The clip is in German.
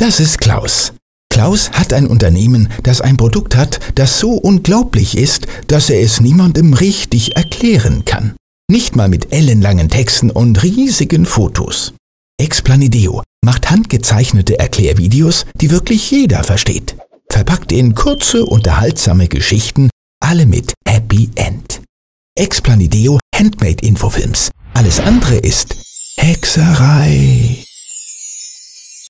Das ist Klaus. Klaus hat ein Unternehmen, das ein Produkt hat, das so unglaublich ist, dass er es niemandem richtig erklären kann. Nicht mal mit ellenlangen Texten und riesigen Fotos. Explanideo macht handgezeichnete Erklärvideos, die wirklich jeder versteht. Verpackt in kurze, unterhaltsame Geschichten, alle mit Happy End. Explanideo Handmade Infofilms. Alles andere ist Hexerei.